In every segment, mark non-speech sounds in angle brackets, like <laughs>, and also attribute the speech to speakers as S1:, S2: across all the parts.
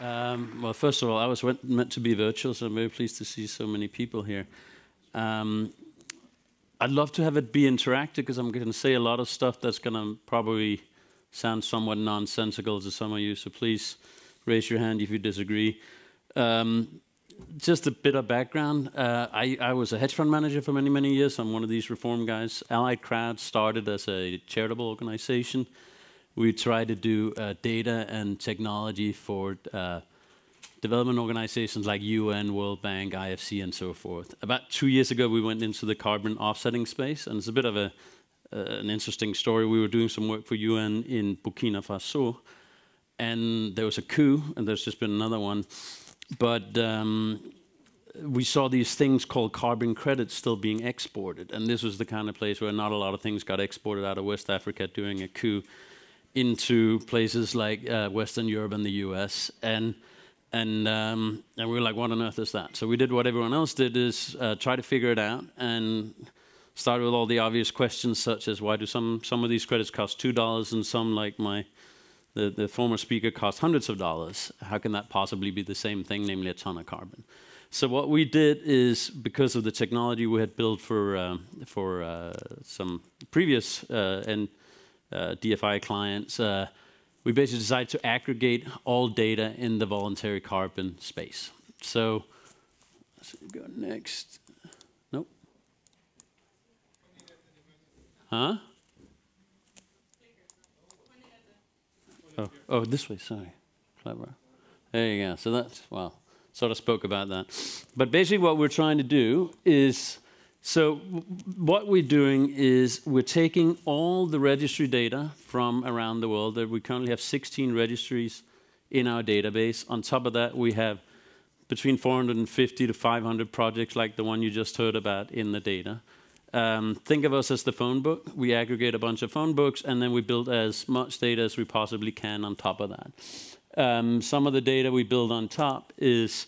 S1: Um, well, first of all, I was meant to be virtual, so I'm very pleased to see so many people here. Um, I'd love to have it be interactive because I'm going to say a lot of stuff that's going to probably sound somewhat nonsensical to some of you. So please raise your hand if you disagree. Um, just a bit of background. Uh, I, I, was a hedge fund manager for many, many years. I'm one of these reform guys. Allied Crowd started as a charitable organization. We try to do uh, data and technology for uh, development organizations like UN, World Bank, IFC, and so forth. About two years ago, we went into the carbon offsetting space, and it's a bit of a, uh, an interesting story. We were doing some work for UN in Burkina Faso, and there was a coup, and there's just been another one. But um, we saw these things called carbon credits still being exported, and this was the kind of place where not a lot of things got exported out of West Africa during a coup into places like uh, Western Europe and the US. And and um, and we were like, what on earth is that? So we did what everyone else did: is uh, try to figure it out and started with all the obvious questions, such as why do some some of these credits cost two dollars and some, like my the, the former speaker, cost hundreds of dollars? How can that possibly be the same thing, namely a ton of carbon? So what we did is, because of the technology we had built for uh, for uh, some previous uh, and uh, DFI clients uh, we basically decided to aggregate all data in the voluntary carbon space. So let's go next. Nope. Huh? Oh, oh, this way, sorry. Clever. There you go. So that's, well, sort of spoke about that. But basically what we're trying to do is so what we're doing is we're taking all the registry data from around the world. We currently have 16 registries in our database. On top of that, we have between 450 to 500 projects like the one you just heard about in the data. Um, think of us as the phone book. We aggregate a bunch of phone books, and then we build as much data as we possibly can on top of that. Um, some of the data we build on top is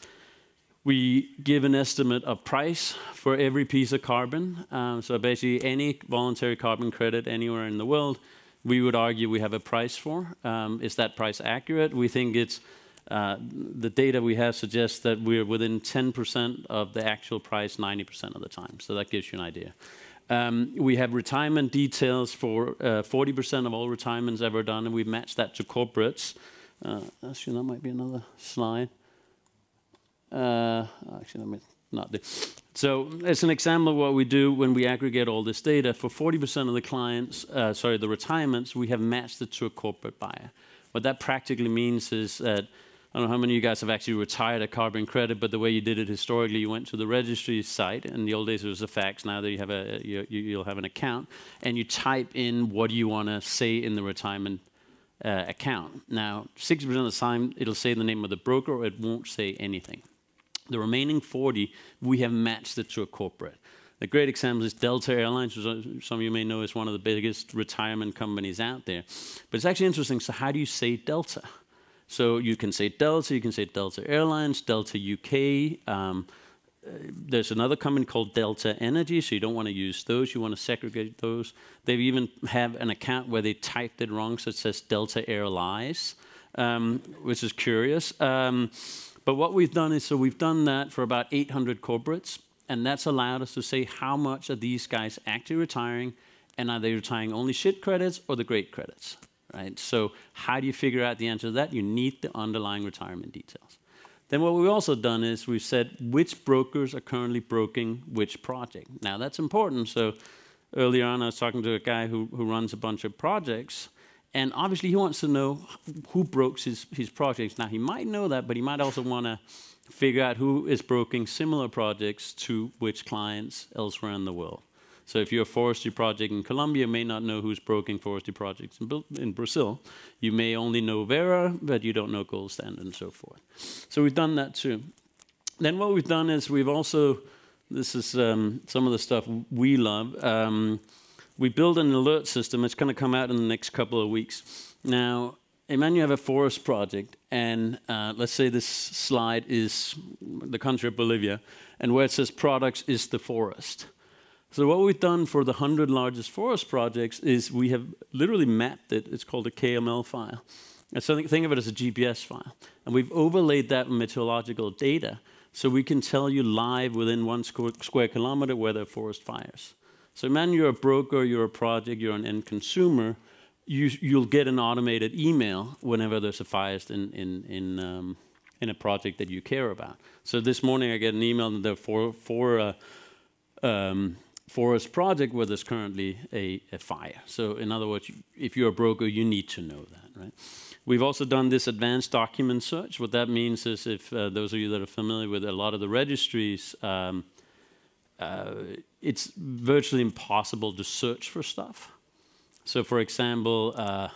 S1: we give an estimate of price for every piece of carbon. Um, so basically, any voluntary carbon credit anywhere in the world, we would argue we have a price for. Um, is that price accurate? We think it's uh, the data we have suggests that we're within 10% of the actual price 90% of the time. So that gives you an idea. Um, we have retirement details for 40% uh, of all retirements ever done, and we've matched that to corporates. Uh, actually, that might be another slide. Uh, actually, let me not do. So as an example of what we do when we aggregate all this data, for 40% of the clients, uh, sorry, the retirements, we have matched it to a corporate buyer. What that practically means is that I don't know how many of you guys have actually retired a carbon credit, but the way you did it historically, you went to the registry site. In the old days, it was a fax. Now that you have a, you, you'll have an account, and you type in what you want to say in the retirement uh, account. Now, 60% of the time, it'll say the name of the broker, or it won't say anything. The remaining 40, we have matched it to a corporate. A great example is Delta Airlines, which some of you may know is one of the biggest retirement companies out there. But it's actually interesting. So, how do you say Delta? So, you can say Delta, you can say Delta Airlines, Delta UK. Um, uh, there's another company called Delta Energy, so you don't want to use those. You want to segregate those. They even have an account where they typed it wrong, so it says Delta Airlines, um, which is curious. Um, but what we've done is, so we've done that for about 800 corporates, and that's allowed us to say how much are these guys actually retiring, and are they retiring only shit credits or the great credits, right? So how do you figure out the answer to that? You need the underlying retirement details. Then what we've also done is we've said which brokers are currently broking which project. Now that's important. So earlier on, I was talking to a guy who, who runs a bunch of projects, and obviously, he wants to know who broke his, his projects. Now, he might know that, but he might also want to figure out who is broking similar projects to which clients elsewhere in the world. So if you're a forestry project in Colombia, you may not know who's broking forestry projects in, in Brazil. You may only know Verra, but you don't know Gold and so forth. So we've done that too. Then what we've done is we've also, this is um, some of the stuff we love. Um, we build an alert system. It's going to come out in the next couple of weeks. Now, imagine you have a forest project, and uh, let's say this slide is the country of Bolivia, and where it says products is the forest. So what we've done for the 100 largest forest projects is we have literally mapped it. It's called a KML file. so think, of it as a GPS file. And we've overlaid that with meteorological data so we can tell you live within one square kilometer where there are forest fires. So imagine you're a broker, you're a project, you're an end consumer, you, you'll get an automated email whenever there's a fire in, in, in, um, in a project that you care about. So this morning I get an email that four, four uh, um, forest project where there's currently a, a, fire. So in other words, if you're a broker, you need to know that, right? We've also done this advanced document search. What that means is if uh, those of you that are familiar with a lot of the registries, um, uh, it's virtually impossible to search for stuff. So for example, uh,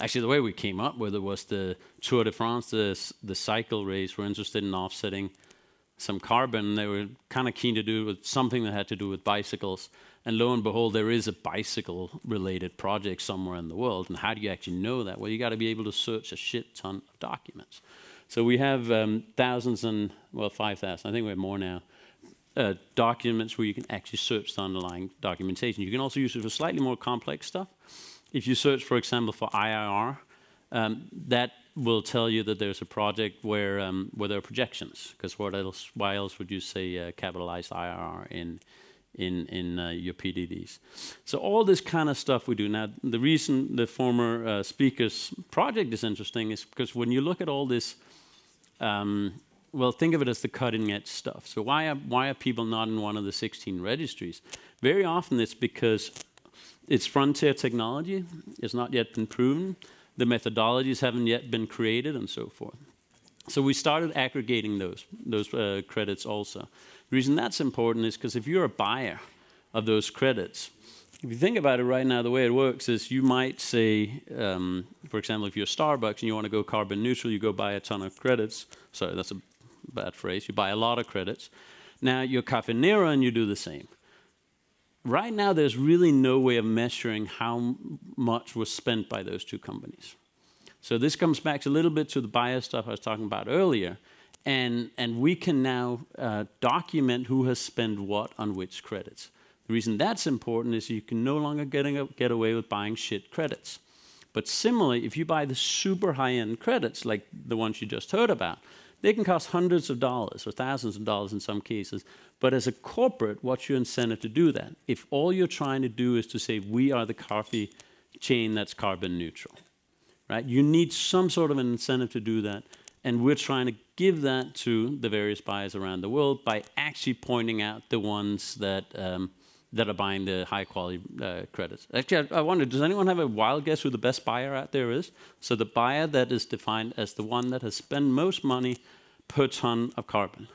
S1: actually the way we came up with it was the Tour de France, the, the cycle race, were interested in offsetting some carbon. They were kind of keen to do with something that had to do with bicycles. And lo and behold, there is a bicycle related project somewhere in the world. And how do you actually know that? Well, you got to be able to search a shit ton of documents. So we have um, thousands and, well, 5,000, I think we have more now, uh, documents where you can actually search the underlying documentation. You can also use it for slightly more complex stuff. If you search, for example, for IRR, um, that will tell you that there's a project where um, where there are projections. Because what else? Why else would you say uh, capitalized IRR in in in uh, your PDDs? So all this kind of stuff we do now. The reason the former uh, speaker's project is interesting is because when you look at all this. Um, well, think of it as the cutting edge stuff. So why are, why are people not in one of the 16 registries? Very often it's because it's frontier technology, it's not yet been proven, the methodologies haven't yet been created and so forth. So we started aggregating those, those uh, credits also. The reason that's important is because if you're a buyer of those credits, if you think about it right now, the way it works is you might say, um, for example, if you're Starbucks and you want to go carbon neutral, you go buy a ton of credits. Sorry, that's a bad phrase. You buy a lot of credits. Now you're Caffè Nero and you do the same. Right now, there's really no way of measuring how much was spent by those two companies. So this comes back a little bit to the bias stuff I was talking about earlier. And, and we can now uh, document who has spent what on which credits. The reason that's important is you can no longer get, get away with buying shit credits. But similarly, if you buy the super high-end credits, like the ones you just heard about, they can cost hundreds of dollars or thousands of dollars in some cases. But as a corporate, what's your incentive to do that? If all you're trying to do is to say, we are the coffee chain that's carbon neutral, right? You need some sort of an incentive to do that. And we're trying to give that to the various buyers around the world by actually pointing out the ones that, um, that are buying the high quality uh, credits. Actually, I, I wonder, does anyone have a wild guess who the best buyer out there is? So the buyer that is defined as the one that has spent most money per ton of carbon.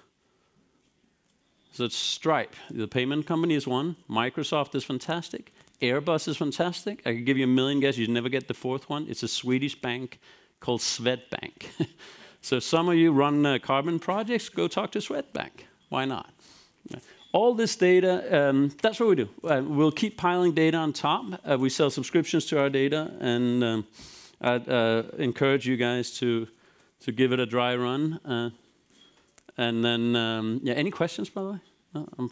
S1: So it's Stripe. The payment company is one. Microsoft is fantastic. Airbus is fantastic. I could give you a million guesses. You'd never get the fourth one. It's a Swedish bank called Swedbank. <laughs> so some of you run uh, carbon projects, go talk to Swedbank. Why not? All this data, um, that's what we do. Uh, we'll keep piling data on top. Uh, we sell subscriptions to our data, and um, I'd uh, encourage you guys to, to give it a dry run. Uh, and then, um, yeah, any questions, by the way? No, I'm?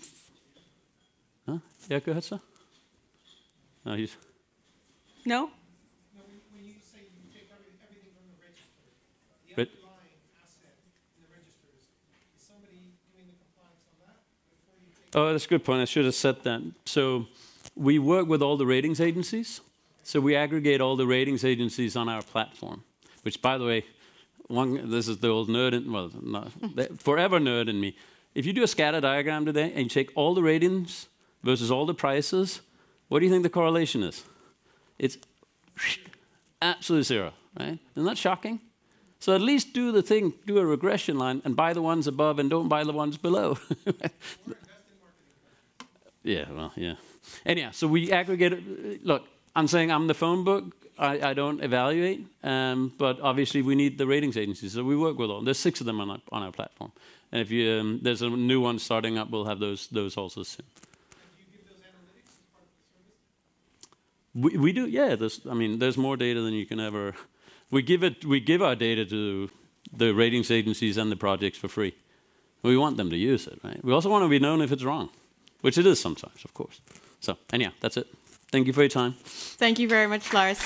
S1: Yeah, go ahead, sir. No, he's.
S2: No?
S3: when you say you take everything from the register, the
S1: But-
S3: underlying asset in the registers, is somebody doing the compliance on that before you take?
S1: Oh, that's a good point. I should have said that. So we work with all the ratings agencies. So we aggregate all the ratings agencies on our platform, which, by the way, one, this is the old nerd, in, well, not, forever nerd in me. If you do a scatter diagram today and you take all the ratings versus all the prices, what do you think the correlation is? It's absolutely zero, right? Isn't that shocking? So at least do the thing, do a regression line and buy the ones above and don't buy the ones below. <laughs> yeah, well, yeah. Anyhow, so we aggregate. Look, I'm saying I'm the phone book. I, I don't evaluate, um, but obviously we need the ratings agencies, so we work with all. There's six of them on our, on our platform, and if you um, there's a new one starting up, we'll have those those also soon. We, we do, yeah. There's, I mean, there's more data than you can ever. We give it. We give our data to the ratings agencies and the projects for free. We want them to use it, right? We also want to be known if it's wrong, which it is sometimes, of course. So anyhow, that's it. Thank you for your time.
S2: Thank you very much, Lars.